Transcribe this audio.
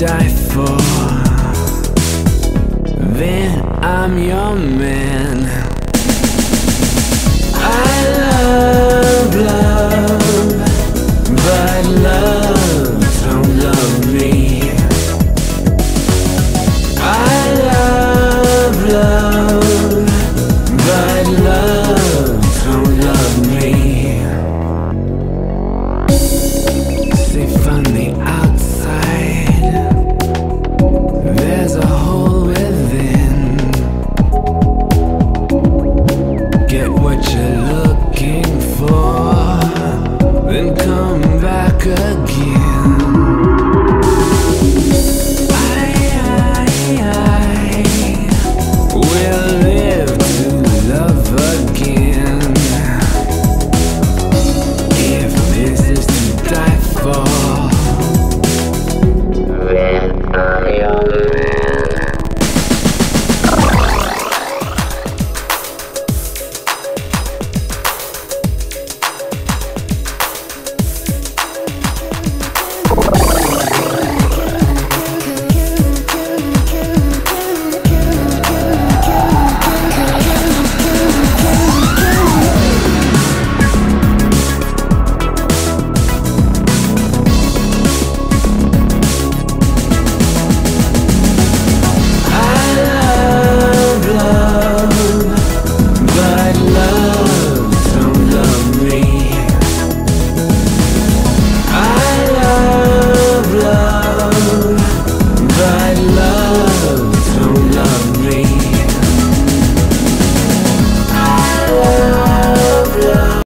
die for. Then I'm your man. I love love But love don't love me. I love love. again